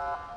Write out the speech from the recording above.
you